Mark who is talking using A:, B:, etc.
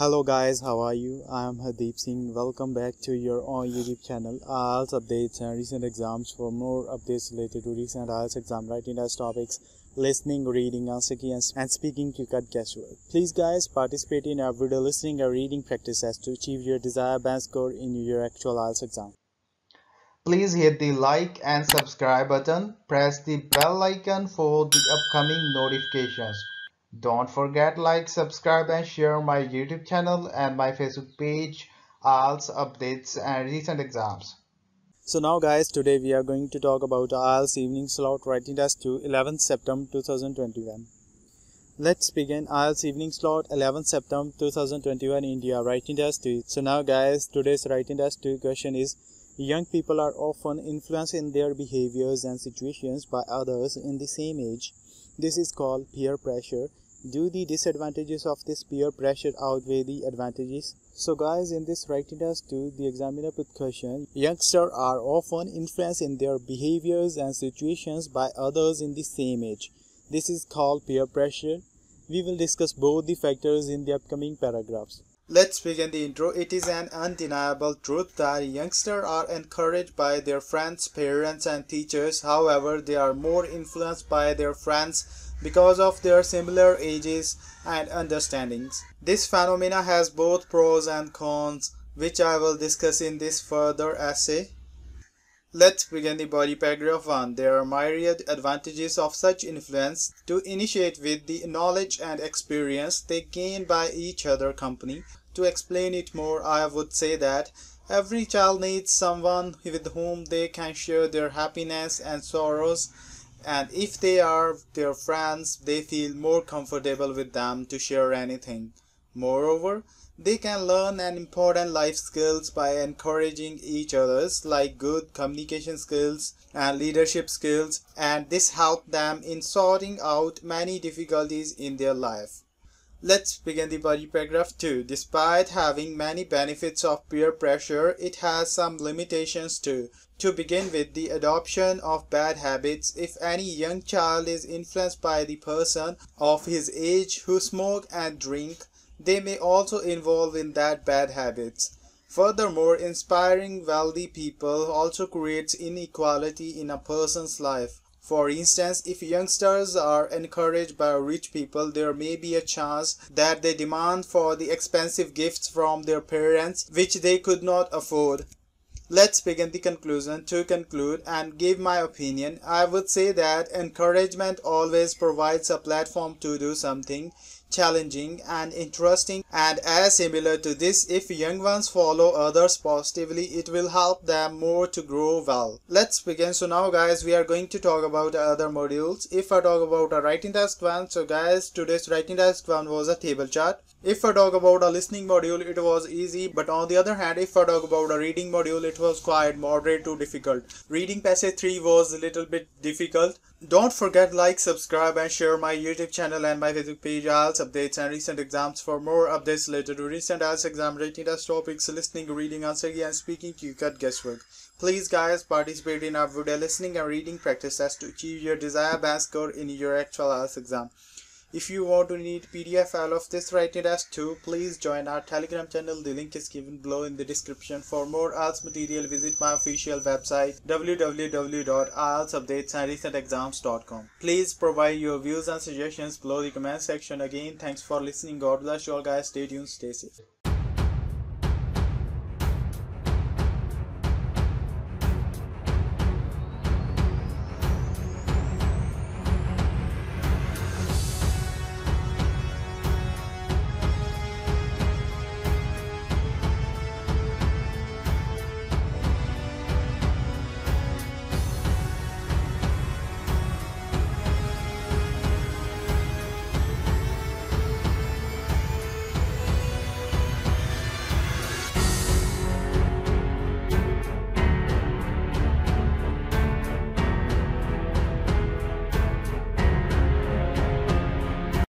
A: Hello guys, how are you? I am Hardeep Singh. Welcome back to your own YouTube channel. IELTS updates and recent exams. For more updates related to recent IELTS exam writing test topics, listening, reading, answer key, and speaking cut guesswork. Please guys, participate in our video listening and reading practices to achieve your desired band score in your actual IELTS exam.
B: Please hit the like and subscribe button. Press the bell icon for the upcoming notifications. Don't forget like, subscribe and share my YouTube channel and my Facebook page, IELTS updates and recent exams.
A: So now guys, today we are going to talk about IELTS evening slot writing test to 11th September 2021. Let's begin IELTS evening slot 11th September 2021 India writing test 2. So now guys, today's writing test 2 question is Young people are often influenced in their behaviors and situations by others in the same age. This is called peer pressure do the disadvantages of this peer pressure outweigh the advantages so guys in this writing test too the examiner put question youngsters are often influenced in their behaviors and situations by others in the same age this is called peer pressure we will discuss both the factors in the upcoming paragraphs Let's begin the intro. It is an undeniable truth that youngsters are encouraged by their friends, parents, and teachers. However, they are more influenced by their friends because of their similar ages and understandings. This phenomena has both pros and cons, which I will discuss in this further essay. Let's begin the body paragraph 1. There are myriad advantages of such influence to initiate with the knowledge and experience they gain by each other company. To explain it more, I would say that every child needs someone with whom they can share their happiness and sorrows and if they are their friends they feel more comfortable with them to share anything. Moreover they can learn an important life skills by encouraging each others like good communication skills and leadership skills and this helps them in sorting out many difficulties in their life Let's begin the body paragraph 2. Despite having many benefits of peer pressure, it has some limitations too. To begin with, the adoption of bad habits. If any young child is influenced by the person of his age who smoke and drink, they may also involve in that bad habits. Furthermore, inspiring wealthy people also creates inequality in a person's life. For instance, if youngsters are encouraged by rich people, there may be a chance that they demand for the expensive gifts from their parents which they could not afford. Let's begin the conclusion. To conclude and give my opinion, I would say that encouragement always provides a platform to do something challenging and interesting and as similar to this if young ones follow others positively it will help them more to grow well. Let's begin. So now guys we are going to talk about other modules. If i talk about a writing task one so guys today's writing task one was a table chart. If I talk about a listening module, it was easy, but on the other hand, if I talk about a reading module, it was quite moderate to difficult. Reading passage 3 was a little bit difficult. Don't forget like, subscribe and share my YouTube channel and my Facebook page IELTS updates and recent exams for more updates related to recent IELTS exam rating test topics, listening, reading, answering and speaking to cut guesswork. Please guys participate in our video listening and reading practice test to achieve your desired band score in your actual IELTS exam. If you want to need PDF file of this writing test too, please join our telegram channel. The link is given below in the description. For more IELTS material, visit my official website www.ieltsupdatesandrecentexams.com. Please provide your views and suggestions below the comment section. Again, thanks for listening. God bless you all guys. Stay tuned. Stay safe.